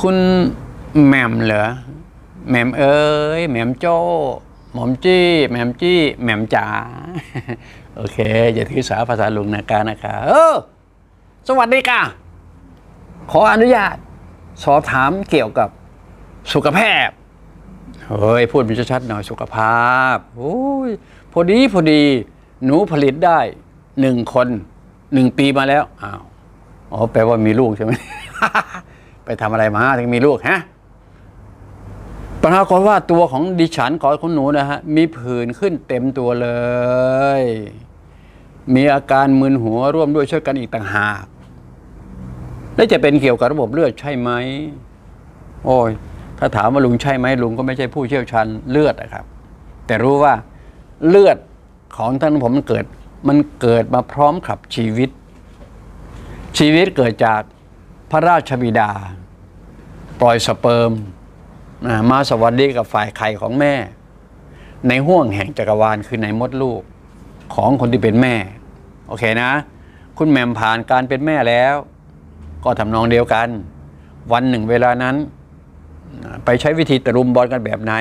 คุณแหม่มเหรอแหม่มเอ้ยแหม่มโจ้หม่อมจี้แหม่มจี้แหม่มจ๋าโอเค อย่าถือสาภาษาลุงนะกานะคะเออสวัสดีค่ะ ขออนุญาต สอบถามเกี่ยวกับสุขภาพเฮ้ยพูดมันชัดๆหน่อยสุขภาพโอ้ยพอดีพอดีหนูผลิตได้หนึ่งคนหนึ่งปีมาแล้วอ้าวอ๋อแปลว่ามีลูกใช่ไหม ไปทำอะไรมาถึงมีลูกฮะปรากฏว่าตัวของดิฉันขอคุณหนูนะฮะมีผื่นขึ้นเต็มตัวเลย มีอาการมึนหัวร่วมด้วยช่วยกันอีกต่างหากและจะเป็นเกี่ยวกับระบบเลือดใช่ไหมโอ้ยถ้าถามว่าลุงใช่ไหมลุงก็ไม่ใช่ผู้เชี่ยวชาญเลือดนะครับ แต่รู้ว่าเลือดของท่านผมมันเกิด มันเกิดมาพร้อมกับชีวิต ชีวิตเกิดจาก พระราชบิดา ปล่อยสเปิร์มมาสวัสดีกับฝ่ายไข่ของแม่ ในห่วงแห่งจักรวาลคือในมดลูกของคนที่เป็นแม่ โอเคนะ คุณแม่มผ่านการเป็นแม่แล้ว ก็ทำนองเดียวกัน วันหนึ่งเวลานั้น ไปใช้วิธีตะลุมบอลกันแบบไหน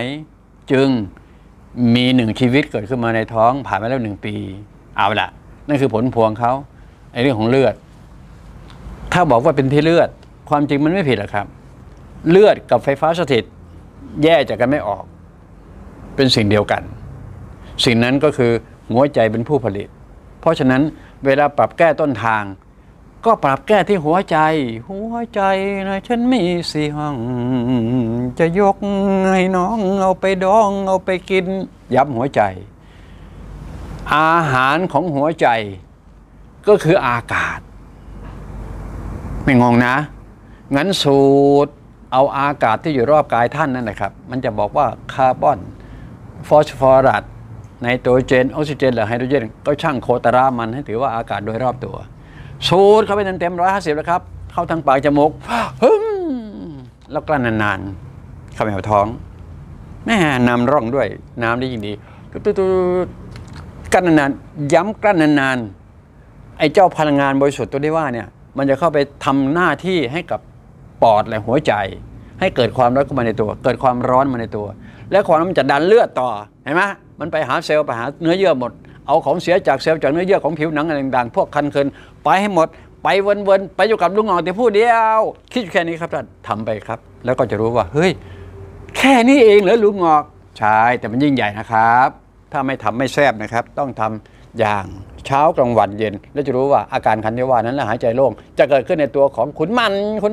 จึงมีหนึ่งชีวิตเกิดขึ้นมาในท้องผ่านมาแล้วหนึ่งปี เอาละนั่นคือผลพวงเขาไอ้เรื่องของเลือด ถ้าบอกว่าเป็นที่เลือด ความจริงมันไม่ผิดหรอกครับ เลือดกับไฟฟ้าสถิต แยกจากกันไม่ออก เป็นสิ่งเดียวกัน สิ่งนั้นก็คือหัวใจเป็นผู้ผลิต เพราะฉะนั้นเวลาปรับแก้ต้นทาง ก็ปรับแก้ที่หัวใจ หัวใจนะฉันมีสี่ห้องจะยกให้น้องเอาไปดอง เอาไปกิน ย้ำหัวใจ อาหารของหัวใจ ก็คืออากาศ ไม่งงนะ งั้นสูดเอาอากาศที่อยู่รอบกายท่านนั่นแหละครับ มันจะบอกว่าคาร์บอน ฟอสฟอรัสไนโตรเจนออกซิเจนหรือไฮโดรเจน ก็ช่างโคตรามันให้ถือว่าอากาศโดยรอบตัว สูดเข้าไปเต็มๆร้อยห้าสิบแล้วครับ เข้าทางปากจมูกฮึมแล้วกลั้นนานๆเข้าไปเอาท้องแม่นำร่องด้วยน้ำได้ยิ่งดีตุ๊ดๆๆกลั้นนานๆย้ำกลั้นนานๆไอ้เจ้าพลังงานบริสุทธิ์ตัวที่ว่าเนี่ย มันจะเข้าไปทำหน้าที่ให้กับปอดและหัวใจ ให้เกิดความร้อนเข้ามาในตัว เกิดความร้อนมาในตัว และความร้อนมันจะดันเลือดต่อเห็นไหมมันไปหาเซลล์ไปหาเนื้อเยื่อหมด เอาของเสียจากเซลล์จากเนื้อเยื่อของผิวหนังอะไรต่างๆพวกคันเคินไปให้หมด ไปวนๆไปอยู่กับลุงหงอแต่ผู้เดียว คิดแค่นี้ครับท่านทำไปครับ แล้วก็จะรู้ว่าเฮ้ยแค่นี้เองเหรอลุงงอกใช่แต่มันยิ่งใหญ่นะครับ ถ้าไม่ทำไม่แซบนะครับ ต้องทำอย่าง เช้ากลางวันเย็น แล้วจะรู้ว่าอาการคันที่ว่านั้นและหายใจโล่งจะเกิดขึ้นในตัวของขุนมันคุณ